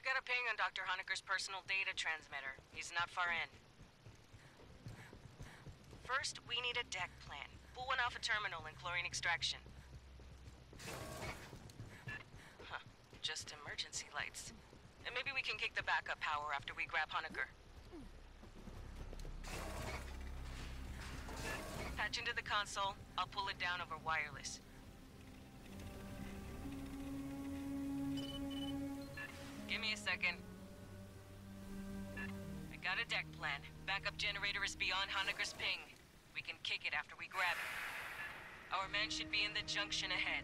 We got a ping on Dr. Honecker's personal data transmitter. He's not far in. First, we need a deck plan. Pull one off a terminal and chlorine extraction. Huh. Just emergency lights. And maybe we can kick the backup power after we grab Honecker. Patch into the console. I'll pull it down over wireless. Give me a second. I got a deck plan. Backup generator is beyond Honecker's ping. We can kick it after we grab it. Our men should be in the junction ahead.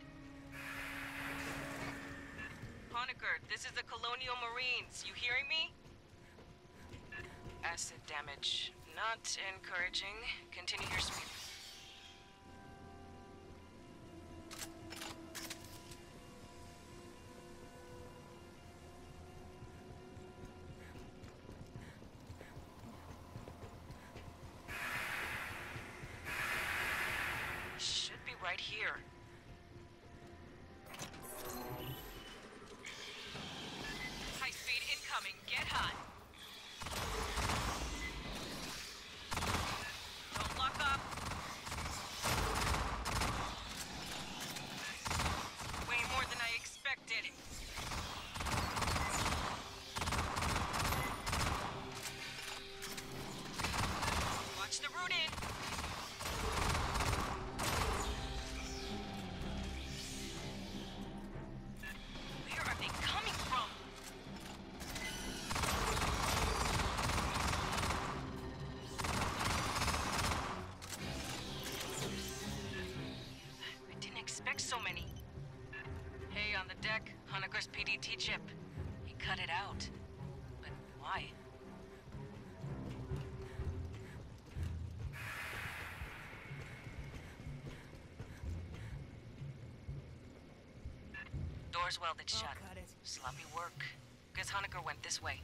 Honecker, this is the Colonial Marines. You hearing me? Acid damage. Not encouraging. Continue your speed. Doors welded oh, shut. cut it. Sloppy work. Guess Honecker went this way.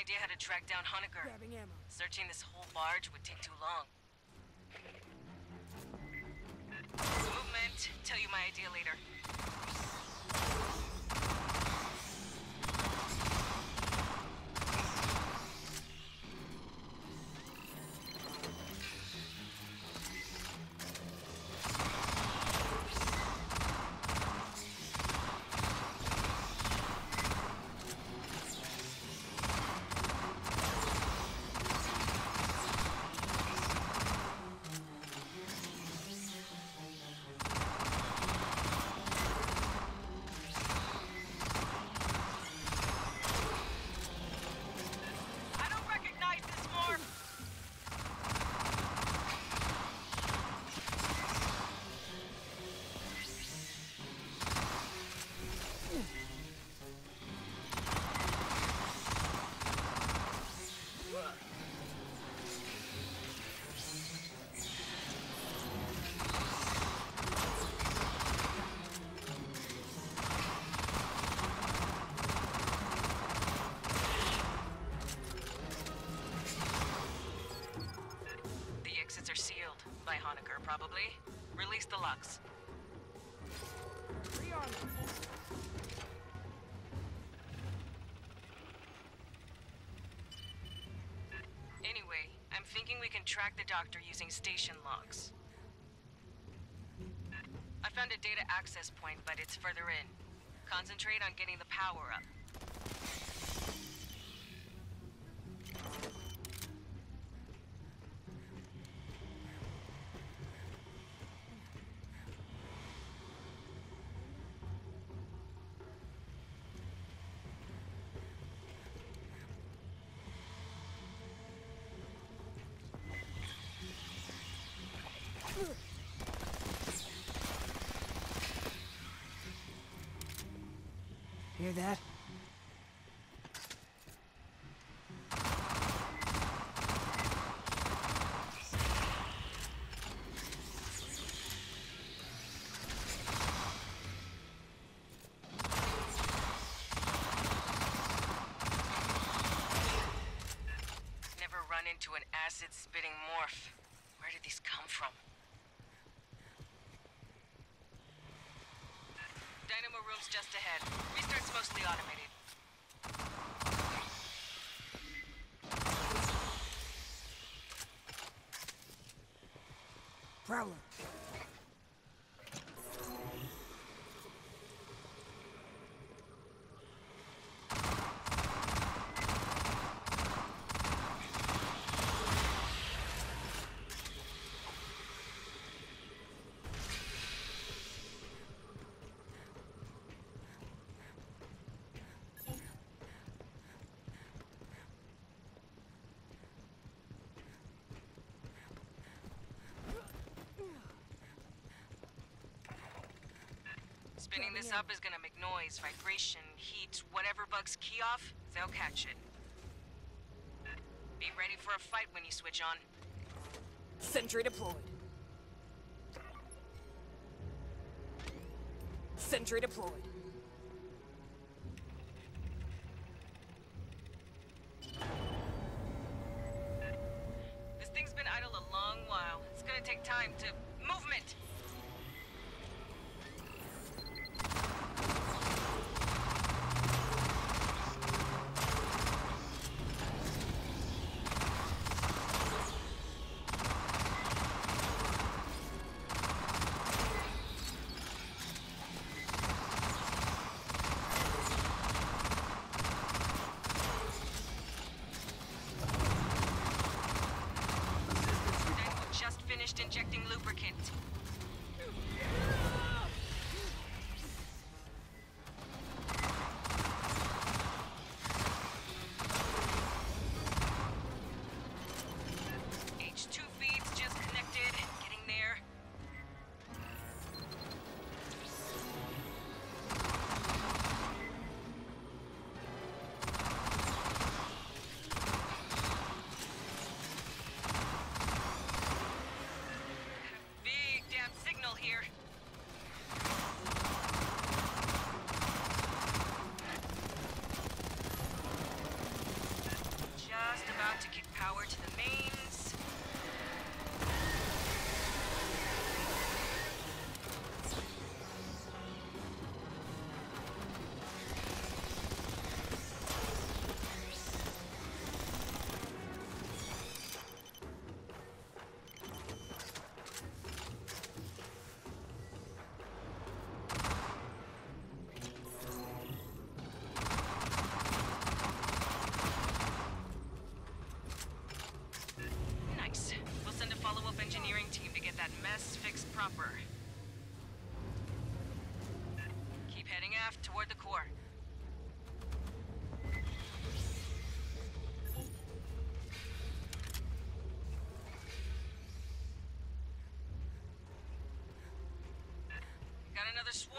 Idea how to track down Honecker. Grabbing ammo. Searching this whole barge would take too long. Movement. Tell you my idea later. Probably. Release the locks. Rearm. Anyway, I'm thinking we can track the doctor using station logs. I found a data access point, but it's further in. Concentrate on getting the power up. hear that? Never run into an acid-spitting morph. Where did these come from? Dynamo room's just ahead. Restart's mostly automated. Prowler. Spinning this up is gonna make noise, vibration, heat, whatever bugs key off, they'll catch it. Be ready for a fight when you switch on. Sentry deployed. Sentry deployed. This thing's been idle a long while. It's gonna take time to... Movement! Injecting lubricant. To kick power to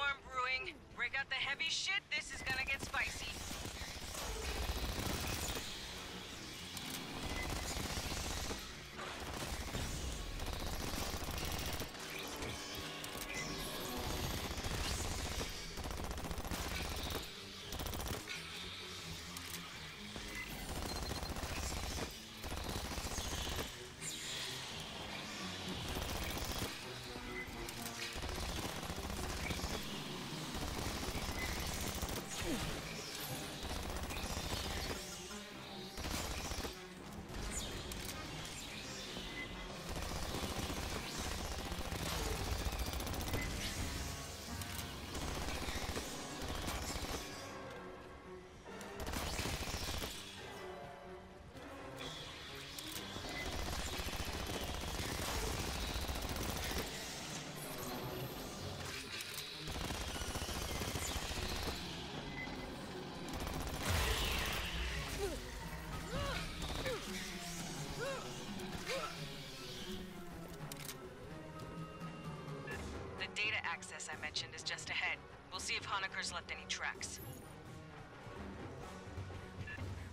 swarm brewing. Break out the heavy shit. This is gonna get spicy. I mentioned is just ahead. We'll see if Honecker's left any tracks.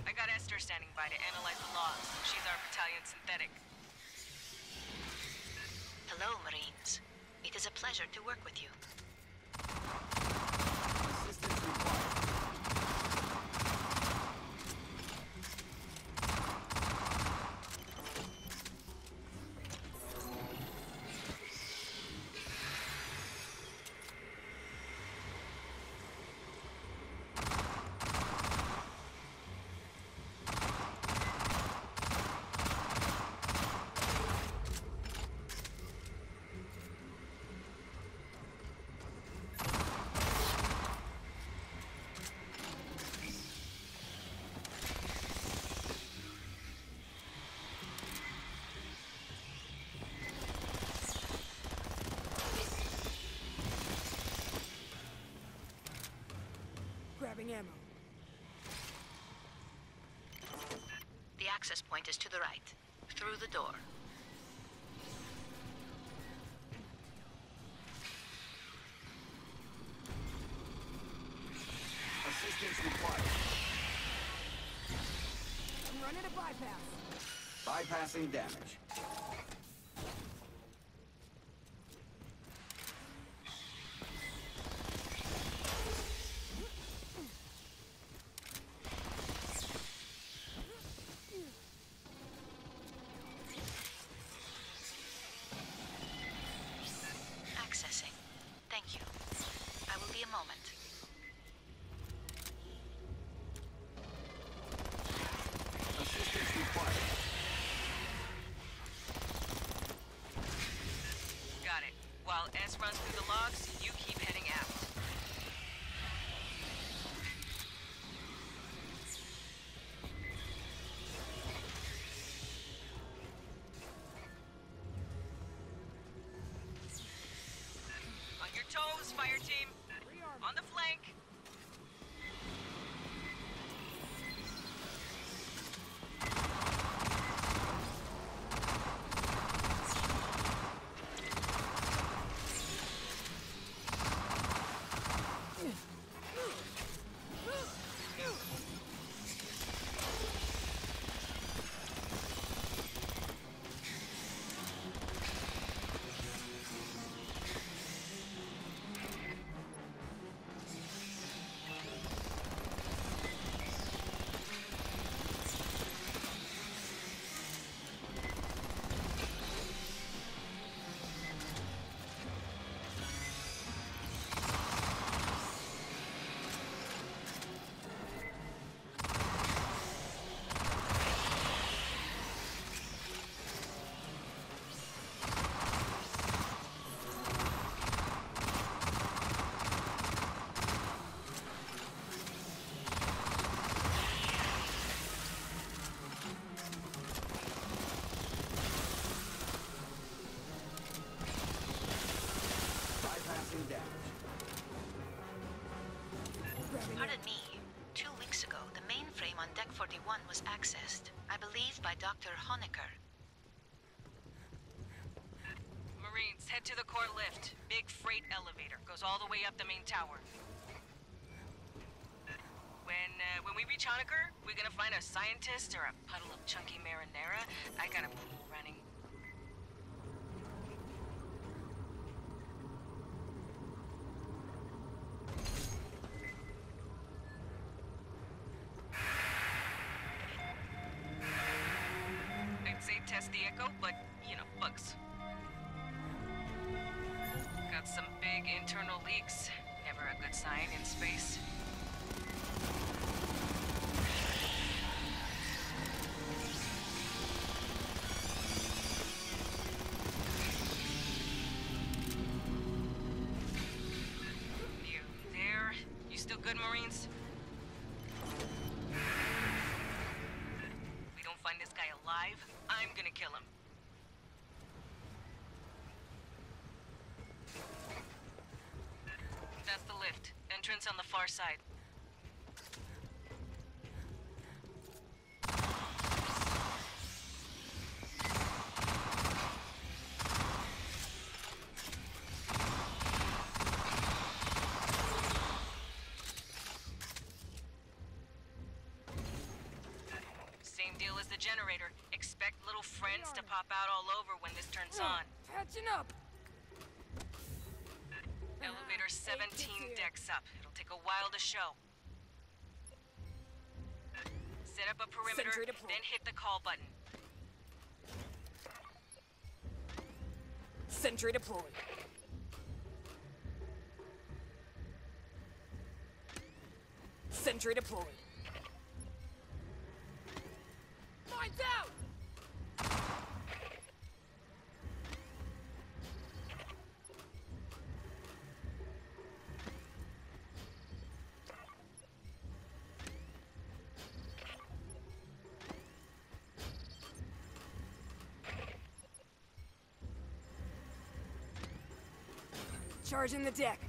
I got Esther standing by to analyze the logs. She's our battalion synthetic. Hello, Marines. It is a pleasure to work with you. Access point is to the right. Through the door. Assistance required. I'm running a bypass. Bypassing damage. Runs through the logs, way up the main tower. When, uh, when we reach Honecker, we're gonna find a scientist or a puddle of chunky marinara. I got a pool running. Sign in space. You there? You still good, Marines? We don't find this guy alive, I'm gonna kill him. Entrance on the far side. Same deal as the generator. Expect little friends to pop out all over when this turns on. Catching up. Elevator 17 decks up. It'll take a while to show. Set up a perimeter, then hit the call button. Sentry deployed. Sentry deployed. Mine's out! Charging the deck.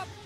Up!